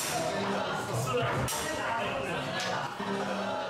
是，先打，没有人。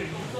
you